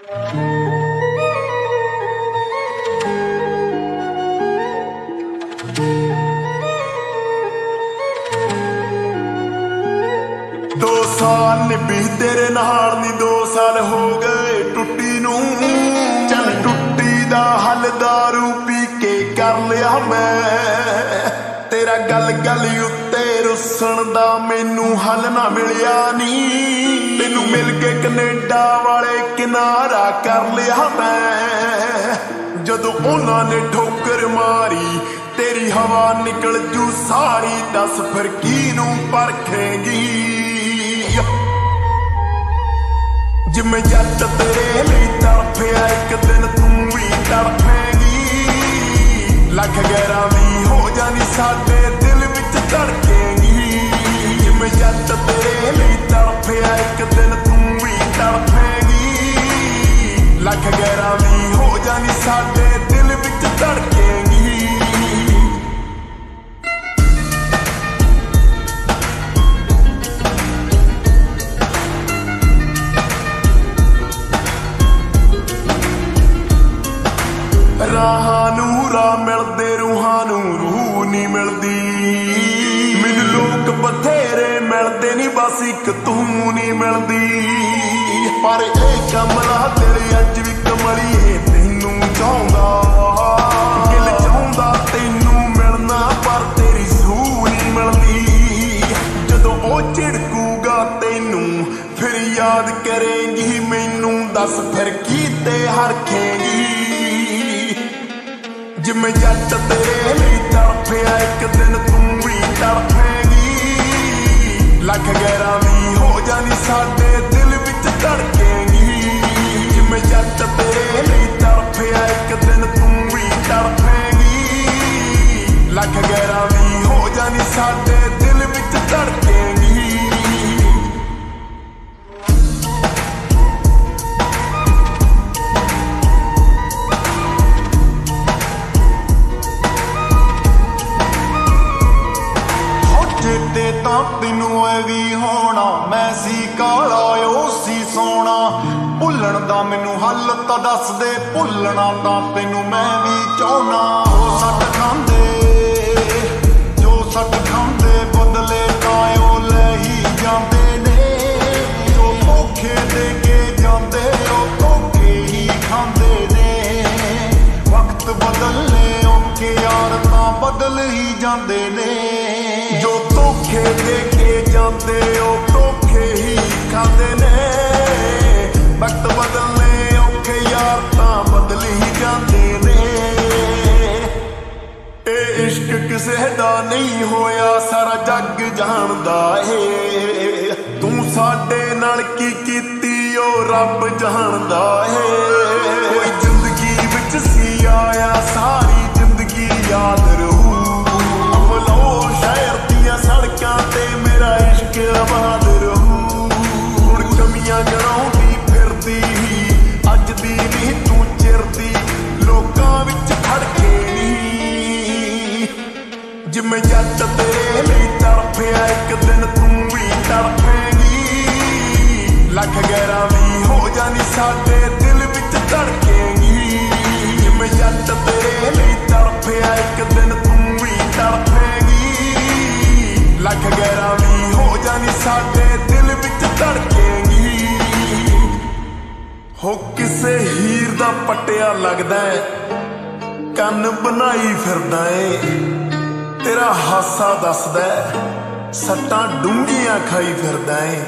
ਦੋ ਸਾਲ ਨਿਭੀ ਤੇਰੇ ਨਾਲ ਨਹੀਂ ਦੋ ਸਾਲ ਹੋ ਗਏ ਟੁੱਟੀ ਨੂੰ। ਚੱਲ ਟੁੱਟੀ ਦਾ ਹੱਲ ਦਾਰੂ ਪੀ ਕੇ ਕਰ ਲਿਆ ਮੈਂ। ਤੇਰਾ ਗੱਲ ਗੱਲ ਉੱਤੇ ਰੁੱਸਣ ਦਾ ਮੈਨੂੰ ਹੱਲ ਨਾ ਮਿਲਿਆ ਨਹੀਂ ਤੈਨੂੰ ਮਿਲ ਕੇ ਕੈਨੇਡਾ ਵਾਲੇ ਕਿਨਾਰਾ ਕਰ ਲਿਆ ਮੈਂ। ਜਦੋਂ ਉਹਨਾਂ ਨੇ ਠੋਕਰ ਮਾਰੀ, ਤੇਰੀ ਹਵਾ ਨਿਕਲ ਜੂ ਸਾਰੀ, ਦੱਸ ਫਿਰ ਕੀ ਨੂੰ ਪਰਖੇਗੀ? ਜਿਵੇਂ ਜੱਟ ਤੇਰੇ ਲਈ ਤੜਫਿਆ, ਇੱਕ ਦਿਨ ਤੂੰ ਵੀ ਤੜਫੇਗੀ। ਲੱਖ ਗੈਰਾਂ ਵੀ ਹੋ ਜਾਣੀ ਸਾਡੇ ਵੀ ਸਾਡੇ ਦਿਲ ਵਿੱਚ ਧੜਕੇਗੀ। ਰਾਹਾਂ ਨੂੰ ਰਾਹ ਮਿਲਦੇ, ਰੂਹਾਂ ਨੂੰ ਰੂਹ ਨਹੀਂ ਮਿਲਦੀ। ਮੈਨੂੰ ਲੋਕ ਬਥੇਰੇ ਮਿਲਦੇ ਨਹੀਂ ਬਸ ਇੱਕ ਤੂੰ ਨਹੀਂ ਮਿਲਦੀ। ਪਰ ਇਹ ਕਮਲਾ ਤੇਰੇ ਅੱਜ ਵੀ ਕਮਲੀਏ ਚਾਹੁੰਦਾ। ਦਿਲ ਚਾਹੁੰਦਾ ਤੈਨੂੰ ਮਿਲਣਾ, ਪਰ ਤੇਰੀ ਸੂਹ ਨਹੀਂ ਮਿਲਦੀ। ਜਦੋਂ ਉਹ ਝਿੜਕੂਗਾ ਤੈਨੂੰ, ਫਿਰ ਯਾਦ ਕਰੇਗੀ। ਮੈਨੂੰ ਦੱਸ ਫਿਰ ਕੀ ਤੇ ਹਰਖੇਂਗੀ। ਜਿਵੇਂ ਜੱਟ ਤੇਰੇ ਲਈ ਤੜਫਿਆ, ਇੱਕ ਦਿਨ ਤੂੰ ਵੀ ਤੜਫੇਗੀ। ਲੱਖ ਗੈਰਾਂ ਵੀ ਹੋ ਜਾਣੀ ਸਾਡੀ ਜਿੱਤੇ ਤਾਂ ਤੈਨੂੰ ਐ ਵੀ ਹੋਣਾ। ਮੈਂ ਸੀ ਕਾਲਾ, ਉਹ ਸੀ ਸੋਣਾ ਭੁੱਲਣ ਦਾ ਮੈਨੂੰ ਹੱਲ ਤਾਂ ਦੱਸ ਦੇ। ਭੁੱਲਣਾ ਤਾਂ ਤੈਨੂੰ ਮੈਂ ਵੀ ਚਾਹਣਾ ਉਹ ਸੱਟ ਖਾਂਦੇ, ਜੋ ਸੱਟ ਖਾਂਦੇ, ਬਦਲੇ ਤਾਂ ਉਹ ਲੈ ਹੀ ਜਾਂਦੇ ਨੇ। ਜੋ ਭੁੱਖੇ ਦੇ ਕੇ ਜਾਂਦੇ, ਉਹ ਧੋਖੇ ਹੀ ਖਾਂਦੇ ਨੇ। ਵਕਤ ਬਦਲਨੇ, ਔਖੇ ਯਾਰ ਤਾਂ ਬਦਲ ਹੀ ਜਾਂਦੇ ਨੇ। ਧੋਖੇ ਦੇ ਕੇ ਜਾਂਦੇ ਉਹ ਧੋਖੇ ਹੀ ਖਾਂਦੇ ਨੇ। ਵਕਤ ਬਦਲਨੇ ਔਖੇ ਯਾਰ ਤਾਂ ਬਦਲ ਹੀ ਜਾਂਦੇ ਨੇ। ਇਹ ਇਸ਼ਕ ਕਿਸੇ ਦਾ ਨਹੀਂ ਹੋਇਆ, ਸਾਰਾ ਜੱਗ ਜਾਣਦਾ ਏ। ਤੂੰ ਸਾਡੇ ਨਾਲ ਕੀ ਕੀਤੀ, ਉਹ ਰੱਬ ਜਾਣਦਾ ਹੋ ਕਿਸੇ ਹੀਰ ਦਾ ਪਟਿਆ ਲੱਗਦਾ ਏ, ਕੰਨ ਬਣਾਈ ਫਿਰਦਾ ਏ। ਤੇਰਾ ਹਾਸਾ ਦੱਸਦਾ ਸੱਟਾਂ ਡੂੰਘੀਆਂ ਖਾਈ ਫਿਰਦਾ ਏ।